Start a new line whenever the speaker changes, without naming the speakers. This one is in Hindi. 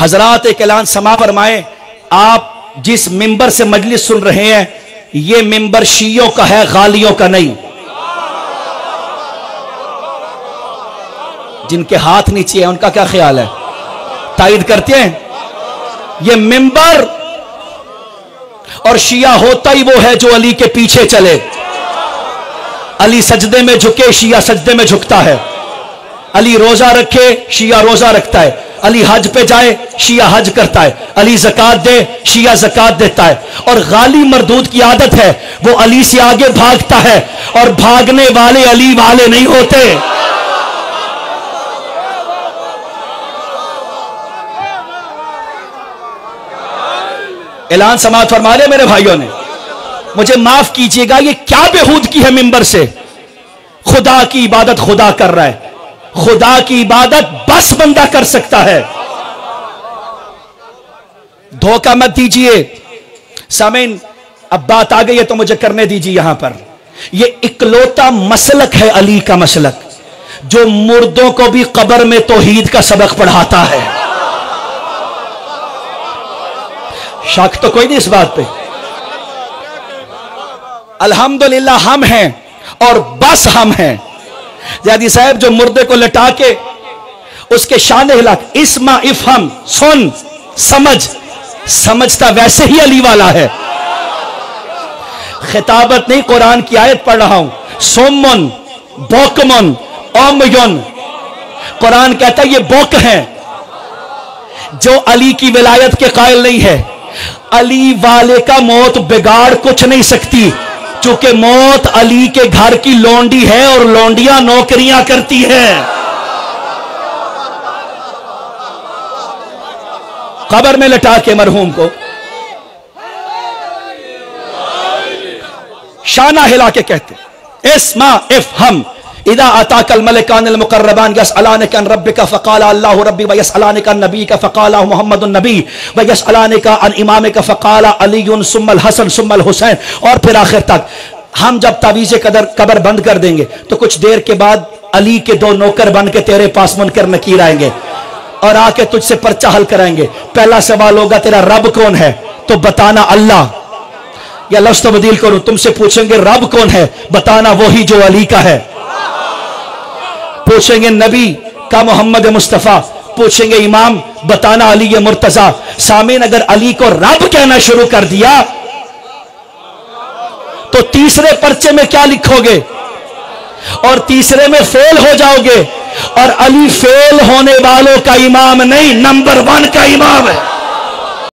हजरात एक ऐलान समा फरमाए, आप जिस मिंबर से मजलिस सुन रहे हैं, ये मिंबर शीयों का है, गालियों का नहीं। जिनके हाथ नीचे है, उनका क्या ख्याल है? ताइद करते हैं? ये मिंबर और शिया होता ही वो है जो अली के पीछे चले। अली सजदे में झुके, शिया सजदे में झुकता है। अली रोजा रखे, शिया रोजा रखता है। अली हज पे जाए, शिया हज करता है। अली जक़ात दे, शिया जक़ात देता है। और गाली मरदूद की आदत है, वो अली से आगे भागता है और भागने वाले अली वाले नहीं होते। ऐलान समाज फरमा लिया मेरे भाइयों ने। मुझे माफ़ कीजिएगा, ये क्या बेहूद की है मिंबर से। खुदा की इबादत खुदा कर रहा है। खुदा की इबादत बस बंदा कर सकता है। धोखा मत दीजिए। सामीन, अब बात आ गई है तो मुझे करने दीजिए यहाँ पर। यह इकलौता मसलक है अली का मसलक, जो मुर्दों को भी कब्र में तोहीद का सबक पढ़ाता है। शक तो कोई नहीं इस बात पे। अल्हम्दुलिल्लाह हम हैं और बस हम हैं। जैदी साहब जो मुर्दे को लटा के उसके शान हिला इसमा इफ़ हम सुन, समझ। समझता वैसे ही अली वाला है। खिताबत नहीं, कुरान की आयत पढ़ रहा हूँ। सोमन, बोकमन, ओमयन। कुरान कहता है, ये बोक है। जो अली की विलायत के कायल नहीं है। अली वाले का मौत बिगाड़ कुछ नहीं सकती। चूँकि मौत अली के घर की लौंडी है और लौंडियाँ नौकरियाँ करती है। कबर में लटा के मरहूम को। शाना हिला के कहते इस इस्मा इफ़ हम इदा अताकल मलिकान मुकर्रबान यस अलान का रब का फ़काल अल्लाह रब्बी व यस अलान का नबी का फ़काल मोहम्मद नबी व यस अलान का अन इमाम का फ़काल अली सुम्मल हसन सुम्मल हुसैन और फिर आखिर तक, हम जब तावीज़ कदर, कबर बंद कर देंगे तो कुछ देर के बाद अली के दो नौकर बन के तेरे पास मुनकर नकीर आएँगे और आके तुझसे पर्चा हल कराएँगे। पहला सवाल होगा, तेरा रब कौन है? तो बताना अल्लाह। या लफ्ज तब्दील करूँ, तुमसे पूछेंगे, रब कौन है? बताना वही जो अली का है। पूछेंगे नबी का मोहम्मद मुस्तफ़ा, पूछेंगे इमाम, बताना अली मुर्तजा। सामीन, अगर अली को रब कहना शुरू कर दिया तो तीसरे पर्चे में क्या लिखोगे? और तीसरे में फेल हो जाओगे। और अली फेल होने वालों का इमाम नहीं, नंबर वन का इमाम है।